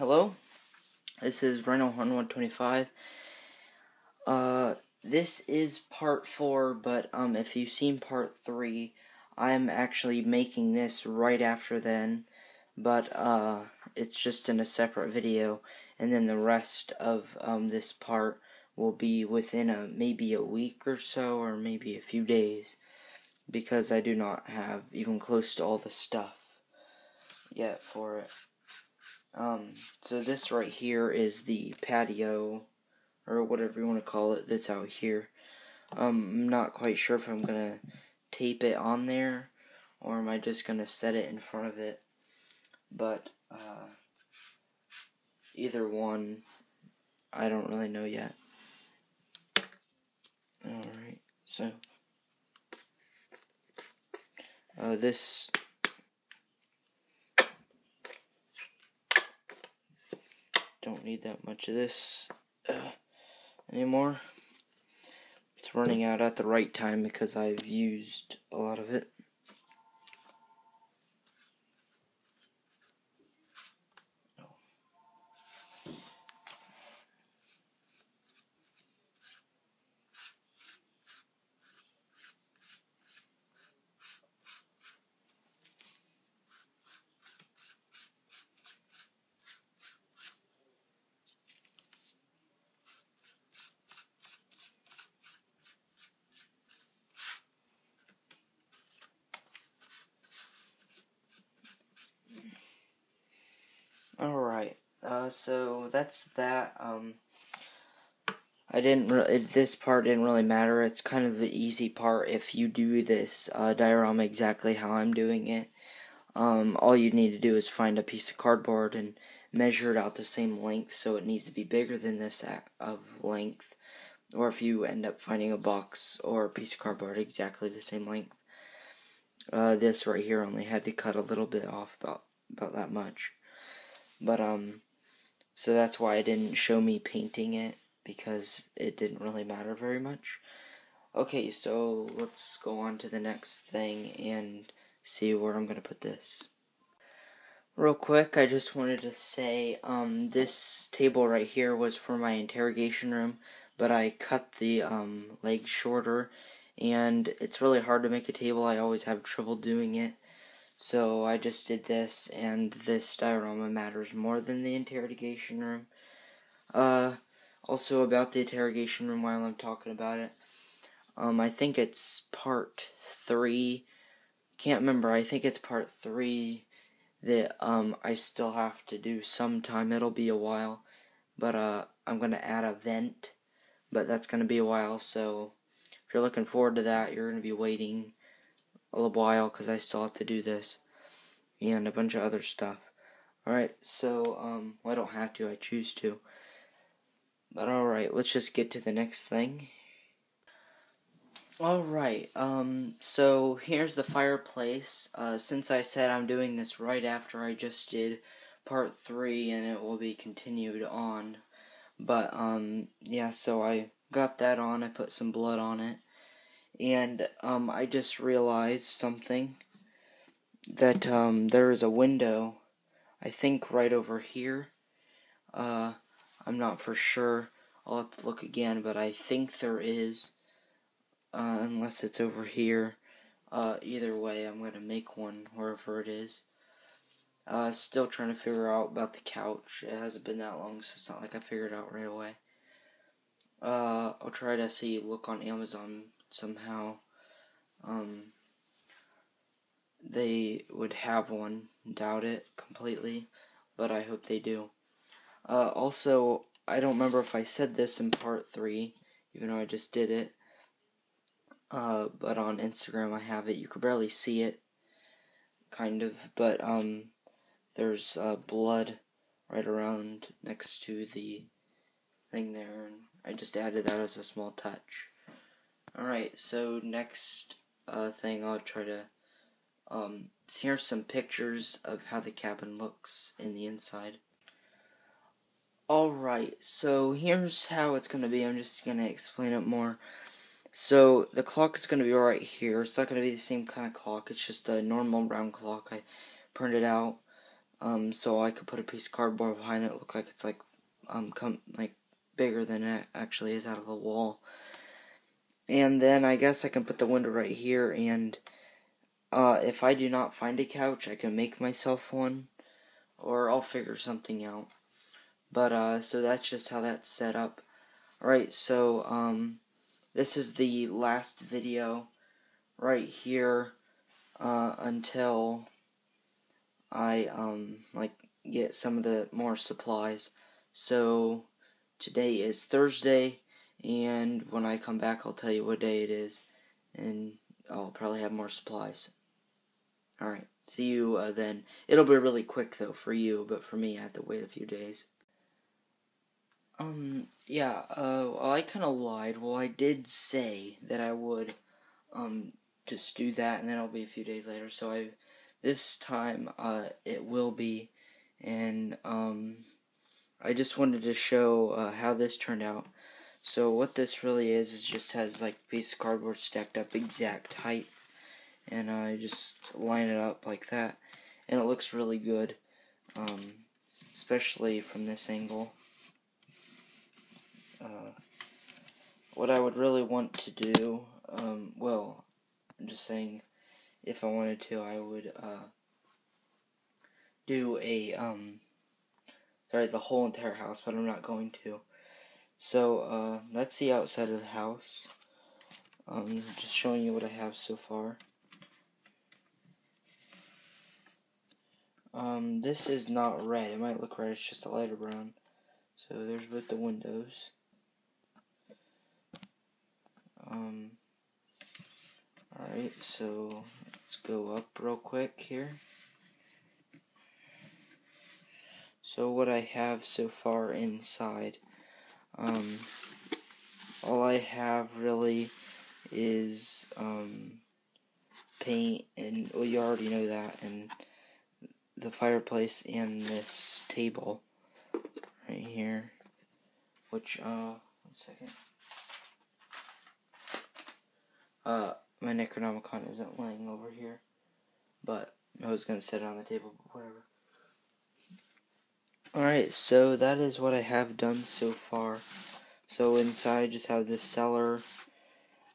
Hello, this is Rhino Horn 125. Uh, this is part 4, but um, if you've seen part 3, I'm actually making this right after then, but uh, it's just in a separate video, and then the rest of um, this part will be within a maybe a week or so, or maybe a few days, because I do not have even close to all the stuff yet for it. Um, so this right here is the patio, or whatever you want to call it, that's out here. Um, I'm not quite sure if I'm gonna tape it on there, or am I just gonna set it in front of it. But, uh, either one, I don't really know yet. Alright, so, uh, this don't need that much of this uh, anymore. It's running out at the right time because I've used a lot of it. Alright, uh, so that's that. Um, I didn't really, this part didn't really matter. It's kind of the easy part if you do this uh, diorama exactly how I'm doing it. Um, all you need to do is find a piece of cardboard and measure it out the same length, so it needs to be bigger than this of length. Or if you end up finding a box or a piece of cardboard exactly the same length. Uh, this right here only had to cut a little bit off, about about that much. But, um, so that's why it didn't show me painting it, because it didn't really matter very much. Okay, so let's go on to the next thing and see where I'm going to put this. Real quick, I just wanted to say, um, this table right here was for my interrogation room, but I cut the, um, legs shorter, and it's really hard to make a table. I always have trouble doing it. So I just did this, and this diorama matters more than the interrogation room. Uh, also about the interrogation room while I'm talking about it. Um, I think it's part three. Can't remember. I think it's part three that um I still have to do sometime. It'll be a while, but uh I'm gonna add a vent, but that's gonna be a while. So if you're looking forward to that, you're gonna be waiting a little while because I still have to do this and a bunch of other stuff. Alright, so, um, well, I don't have to, I choose to. But alright, let's just get to the next thing. Alright, um, so here's the fireplace. Uh, since I said I'm doing this right after I just did part 3 and it will be continued on. But, um, yeah, so I got that on, I put some blood on it and um, I just realized something that um, there is a window, I think right over here. Uh, I'm not for sure. I'll have to look again, but I think there is, uh, unless it's over here. Uh, either way, I'm gonna make one wherever it is. Uh, still trying to figure out about the couch. It hasn't been that long, so it's not like I figured it out right away. Uh, I'll try to see, look on Amazon somehow um, they would have one. Doubt it completely, but I hope they do. Uh, also, I don't remember if I said this in part three, even though I just did it. Uh, but on Instagram I have it. You could barely see it, kind of, but um, there's uh, blood right around next to the thing there, and I just added that as a small touch. Alright, so next uh, thing I'll try to, um, here's some pictures of how the cabin looks in the inside. Alright, so here's how it's going to be. I'm just going to explain it more. So, the clock is going to be right here. It's not going to be the same kind of clock. It's just a normal round clock. I printed out. um, so I could put a piece of cardboard behind it, look like it's like um come like bigger than it actually is out of the wall. And then I guess I can put the window right here, and uh, if I do not find a couch, I can make myself one, or I'll figure something out. But uh, so that's just how that's set up. Alright, so um, this is the last video right here uh, until I um like get some of the more supplies. So today is Thursday, and when I come back, I'll tell you what day it is, and I'll probably have more supplies. Alright, see you uh, then. It'll be really quick though for you, but for me, I have to wait a few days. Um, yeah, uh, well, I kind of lied. Well, I did say that I would, um, just do that, and then it'll be a few days later. So I, this time, uh, it will be, and, um, I just wanted to show, uh, how this turned out. So what this really is, is just has, like, piece of cardboard stacked up exact height, and I just line it up like that, and it looks really good, um, especially from this angle. Uh, what I would really want to do, um, well, I'm just saying, if I wanted to, I would, uh, do a, um, sorry, the whole entire house, but I'm not going to. So, uh, that's the outside of the house. Um, just showing you what I have so far. Um, this is not red. It might look red. It's just a lighter brown. So there's both the windows. Um, alright, so let's go up real quick here. So what I have so far inside, um, all I have really is, um, paint and, well, you already know that, and the fireplace and this table right here, which, uh, one second. Uh, my Necronomicon isn't laying over here, but I was gonna set it on the table, but whatever. Alright, so that is what I have done so far. So inside I just have this cellar,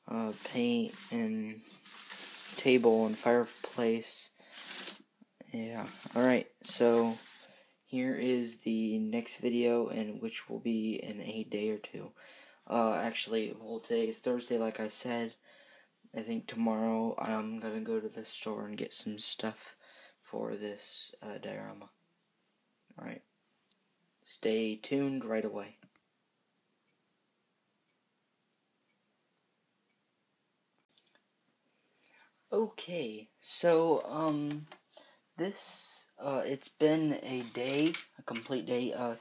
uh, paint, and table and fireplace. Yeah, alright, so here is the next video, and which will be in a day or two. Uh, actually, well, today is Thursday, like I said. I think tomorrow I'm gonna go to the store and get some stuff for this uh, diorama. Alright. Stay tuned right away. Okay, so, um, this, uh, it's been a day, a complete day, uh,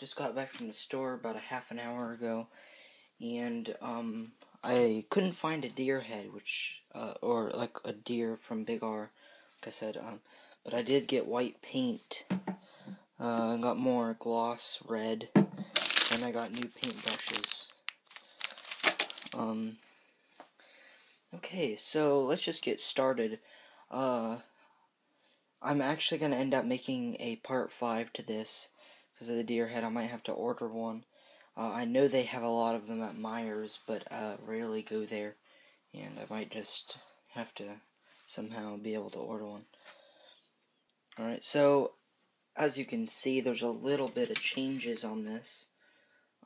just got back from the store about a half an hour ago, and, um, I couldn't find a deer head, which, uh, or like a deer from Big R, like I said, um, but I did get white paint. Uh, I got more gloss red, and I got new paintbrushes. Um, okay, so let's just get started. Uh, I'm actually gonna end up making a part 5 to this, because of the deer head, I might have to order one. Uh, I know they have a lot of them at Myers, but uh, rarely go there, and I might just have to somehow be able to order one. Alright, so as you can see, there's a little bit of changes on this.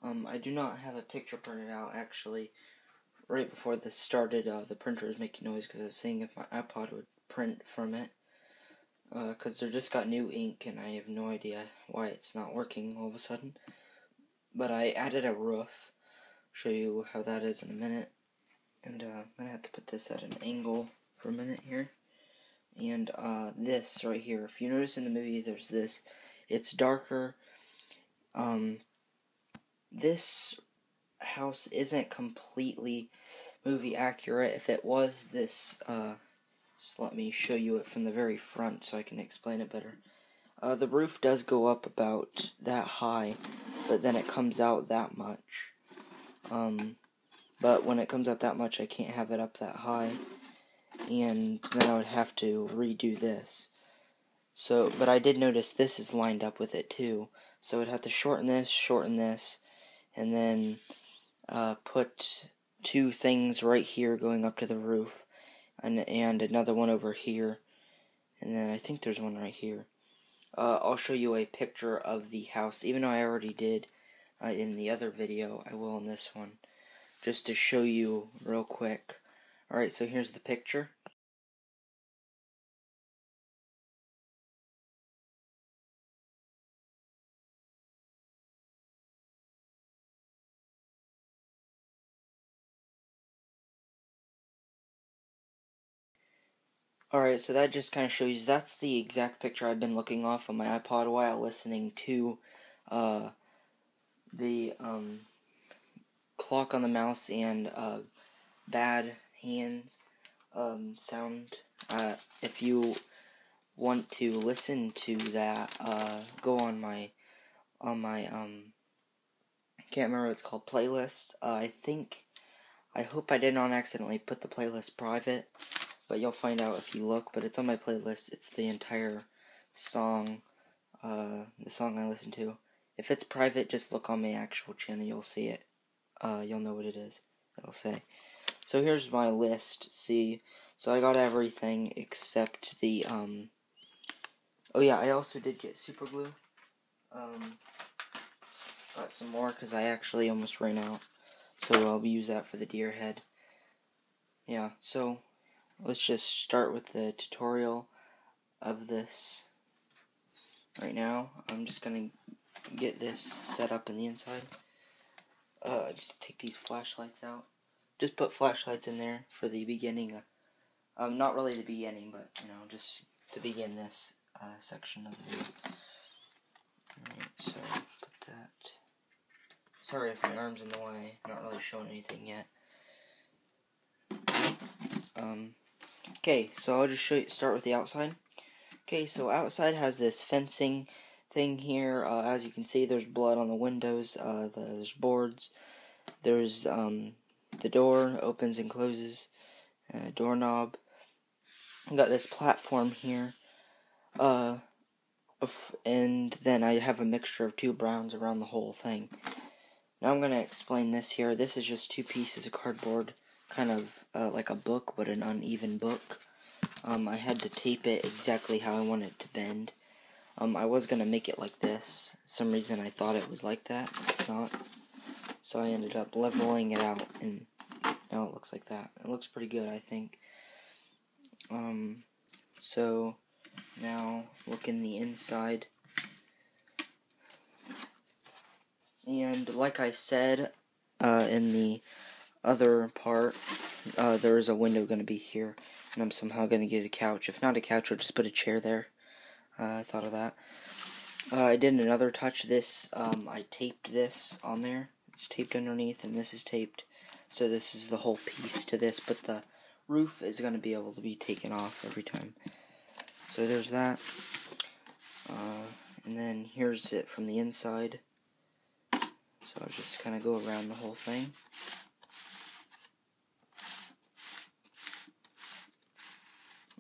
Um, I do not have a picture printed out, actually. Right before this started, uh, the printer was making noise because I was seeing if my iPod would print from it. Because uh, they just got new ink, and I have no idea why it's not working all of a sudden. But I added a roof. Show you how that is in a minute. And uh, I'm going to have to put this at an angle for a minute here. And uh, this right here, if you notice in the movie, there's this. It's darker. Um, this house isn't completely movie accurate. If it was this, uh, just let me show you it from the very front so I can explain it better. Uh, the roof does go up about that high, but then it comes out that much. Um, but when it comes out that much, I can't have it up that high, and then I would have to redo this. So, but I did notice this is lined up with it too. So I'd have to shorten this, shorten this, and then uh, put two things right here going up to the roof, and and another one over here, and then I think there's one right here. Uh, I'll show you a picture of the house, even though I already did uh, in the other video. I will in this one, just to show you real quick. All right, so here's the picture. Alright, so that just kind of shows you that's the exact picture I've been looking off on my iPod while listening to uh, the um, clock on the mouse and uh, bad hands um, sound. Uh, if you want to listen to that, uh, go on my on my um, can't remember what it's called playlist. Uh, I think I hope I did not accidentally put the playlist private but you'll find out if you look. But it's on my playlist. It's the entire song, uh, the song I listen to. If it's private, just look on my actual channel. You'll see it. Uh, you'll know what it is. It'll say. So here's my list. See, so I got everything except the um. Oh yeah, I also did get super glue. Um, got some more because I actually almost ran out. So I'll use that for the deer head. Yeah, so let's just start with the tutorial of this right now. I'm just gonna get this set up in the inside. Uh, take these flashlights out. Just put flashlights in there for the beginning. Um, not really the beginning, but you know, just to begin this uh, section of the video. Alright, so put that. Sorry if my arm's in the way. Not really showing anything yet. Um, Okay, so I'll just show you, start with the outside. Okay, so outside has this fencing thing here. Uh, as you can see, there's blood on the windows. Uh, there's boards. There's um, the door opens and closes. Uh, doorknob. I got this platform here. Uh, and then I have a mixture of two browns around the whole thing. Now I'm going to explain this here. This is just two pieces of cardboard kind of uh, like a book, but an uneven book. Um, I had to tape it exactly how I wanted it to bend. Um, I was gonna make it like this. some reason I thought it was like that. It's not. So I ended up leveling it out, and now it looks like that. It looks pretty good, I think. Um, so now look in the inside. And like I said uh, in the other part, uh, there is a window going to be here, and I'm somehow going to get a couch. If not a couch, I'll just put a chair there. Uh, I thought of that. Uh, I did another touch. This, um, I taped this on there. It's taped underneath, and this is taped. So this is the whole piece to this, but the roof is going to be able to be taken off every time. So there's that. Uh, and then here's it from the inside. So I'll just kind of go around the whole thing.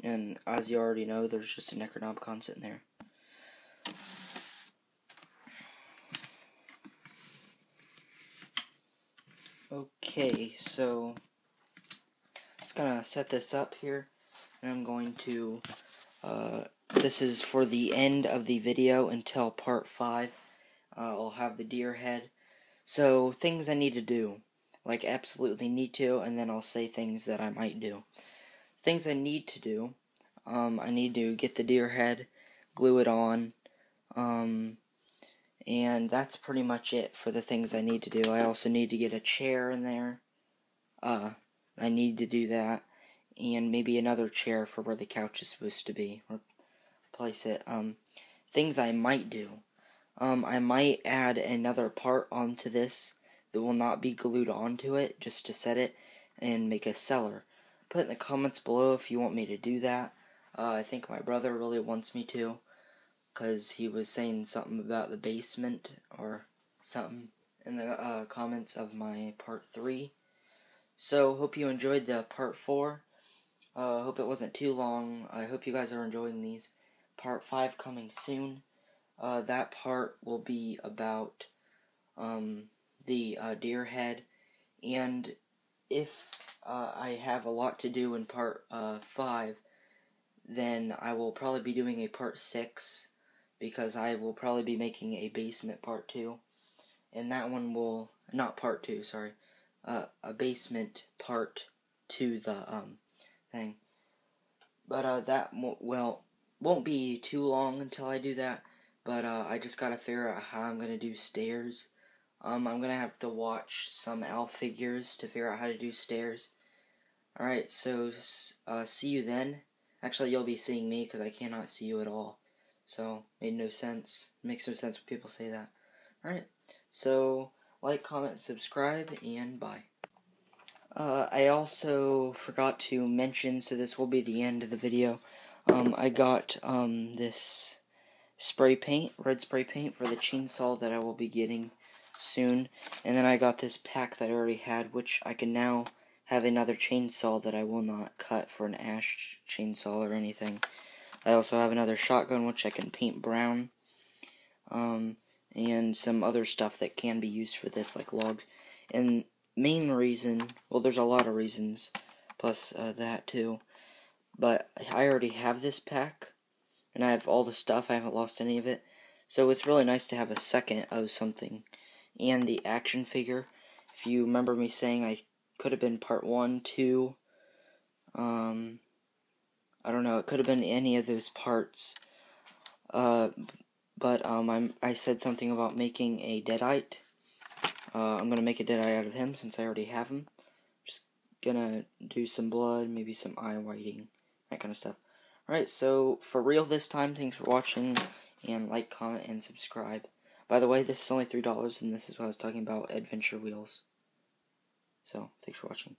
And as you already know, there's just a Necronomicon sitting there. Okay, so just gonna set this up here, and I'm going to. Uh, this is for the end of the video until part five. Uh, I'll have the deer head. So things I need to do, like absolutely need to, and then I'll say things that I might do things I need to do. Um, I need to get the deer head, glue it on, um, and that's pretty much it for the things I need to do. I also need to get a chair in there. Uh, I need to do that, and maybe another chair for where the couch is supposed to be, or place it. Um, things I might do. Um, I might add another part onto this that will not be glued onto it, just to set it, and make a cellar. Put in the comments below if you want me to do that. Uh, I think my brother really wants me to, because he was saying something about the basement or something in the uh, comments of my part 3. So, hope you enjoyed the part 4. Uh, hope it wasn't too long. I hope you guys are enjoying these. part 5 coming soon. Uh, that part will be about um, the uh, deer head, and if uh, I have a lot to do in part uh, 5, then I will probably be doing a part 6, because I will probably be making a basement part 2, and that one will, not part 2, sorry, uh, a basement part to the um, thing. But uh, that, well, won't be too long until I do that. But uh, I just gotta figure out how I'm gonna do stairs. Um, I'm gonna have to watch some Al figures to figure out how to do stairs. Alright, so uh, see you then. Actually, you'll be seeing me because I cannot see you at all. So, made no sense. Makes no sense when people say that. Alright, so like, comment, subscribe, and bye. Uh, I also forgot to mention, so this will be the end of the video. Um, I got um, this spray paint, red spray paint for the chainsaw that I will be getting soon. And then I got this pack that I already had, which I can now have another chainsaw that I will not cut for an Ash chainsaw or anything. I also have another shotgun, which I can paint brown. Um, and some other stuff that can be used for this, like logs. And main reason, well, there's a lot of reasons, plus uh, that too. But I already have this pack, and I have all the stuff. I haven't lost any of it, so it's really nice to have a second of something. And the action figure. If you remember me saying I could have been part one, two. Um, I don't know. It could have been any of those parts. Uh, but um, I'm I said something about making a deadite uh, I'm gonna make a deadite out of him since I already have him. Just gonna do some blood, maybe some eye whiting, that kind of stuff. Alright, so for real this time, thanks for watching, and like, comment, and subscribe. By the way, this is only $3, and this is what I was talking about, Adventure Wheels. So, thanks for watching.